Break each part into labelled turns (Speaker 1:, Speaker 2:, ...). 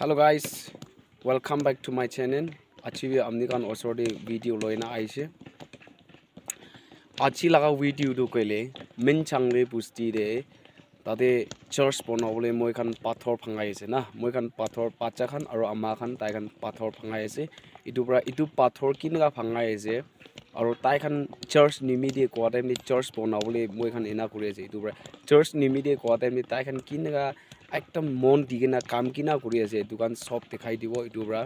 Speaker 1: Hello guys, welcome back to my channel. Achieve Amnikan Osori video loina Aisha. Achilaga video do kele, Minchangle Pusti de Tade Church Ponoble Moikan Pathor Pangaise, na Moikan Pathor Pachakan or Amakan Taikan Pathor Pangaise, Idubra itu Pathor Kinga Pangaise, or Taikan Church Nimidi Quadem, Church Ponoble Moikan Inakurese, Idubra Church Nimidi Quadem, Taikan Kinga. একদম মন দি কিনা কাম কিনা কৰি আছে। দোকান চব দেখাই দিব এইটোৰ পৰা।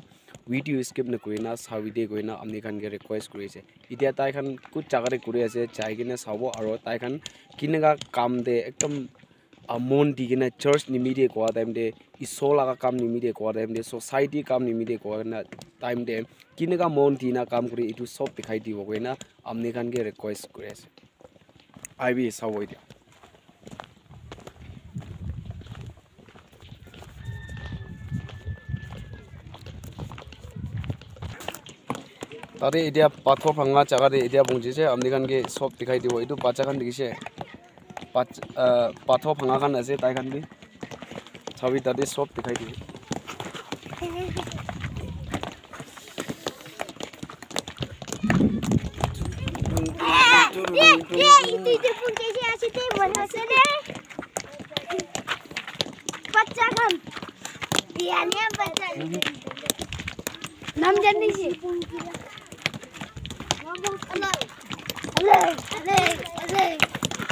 Speaker 1: ভিডিঅ' স্কিপ নকৰি না চাবি দিয়ে গৈ না আপুনি খানকে ৰিকুৱেষ্ট কৰিছে এতিয়া তাইখান ক'ত জাগাতে কৰি আছে যাই কিনে চাব আৰু তাইখান কেনেকুৱা কাম দে একদম মন দি কিনে চাৰ্চ নিমিডিয়ে কোৱা টাইম দে ঈশ্বৰ লগা কাম নিমিডিয়ে কোৱা টাইম দে ছ'চাইটি কাম নিমিডিয়ে কোৱা টাইম দে কেনেকুৱা মন দি না কাম কৰি এইটো চব দেখাই দিব গৈ না আপুনি খানকে ৰিকুৱেষ্ট কৰি আছে। আহিবি চাব এতিয়া। तारे इतना पाथर फांगा चागारे इतना बुझीसे अमनीखान के सब दिखाई दी इतना पाचा खान दिखीसे पाथर फांगा खान आज तई भी छवि तारी सब
Speaker 2: दिखाई दी बच्चा नाम जानी Alay, alay, alay, alay.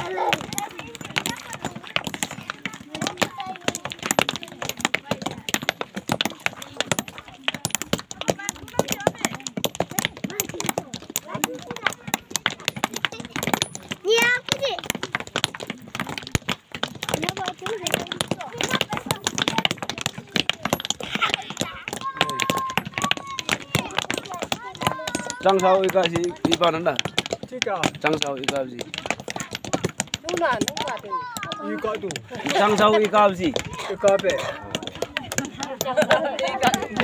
Speaker 2: Iya,
Speaker 1: Trang sau ika si iba nanda.
Speaker 3: Chika,
Speaker 1: Trang sau ika si.
Speaker 3: nuna, nuna tu. Ika tu,
Speaker 1: Trang sau ika si.
Speaker 3: ika be.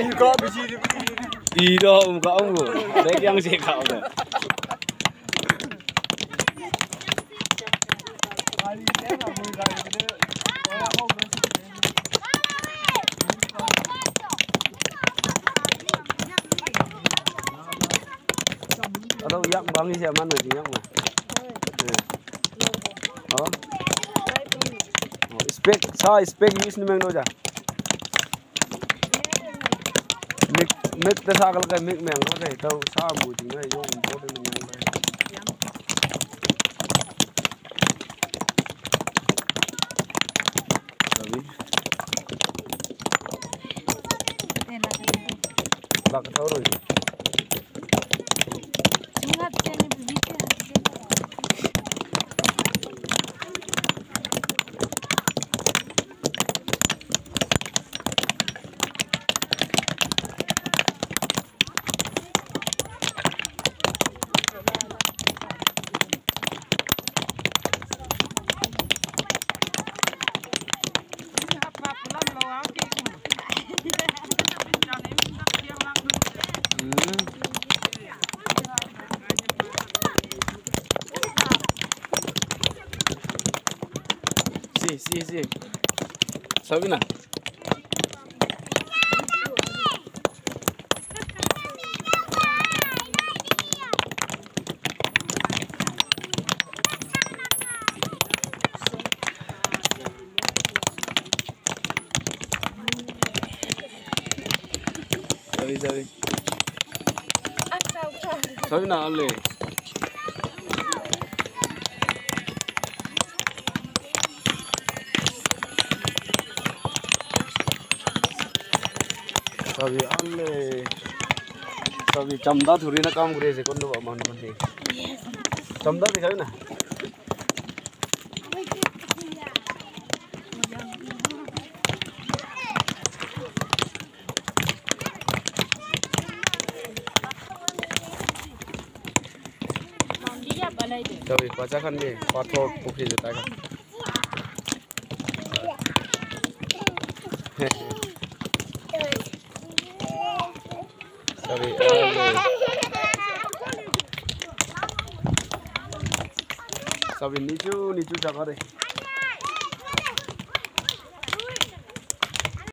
Speaker 3: Ika bisi di.
Speaker 1: Ida um ka um ko. Dek yang si ka um.
Speaker 3: Kali
Speaker 1: Atau yak bangi siya man na yak na. Oh. Oh, spek sa spek use ni meng no ja. Mik mik ta sa kal ka mik meng no dai tau sa mu jing ai yo important ni meng dai. Sabi. Bak tau rồi. Si, si, si. Sabi na. Sabi, sabi. Sabi na, ale. Sabi, ale. Sabi, chamda thuri na काम करे से कौन नो मान मान दे chamda दिखाओ ना Sabi, baca kan ni, pathor pukul je tak kan. Sabi, Sorry. सबै निचु निचु छ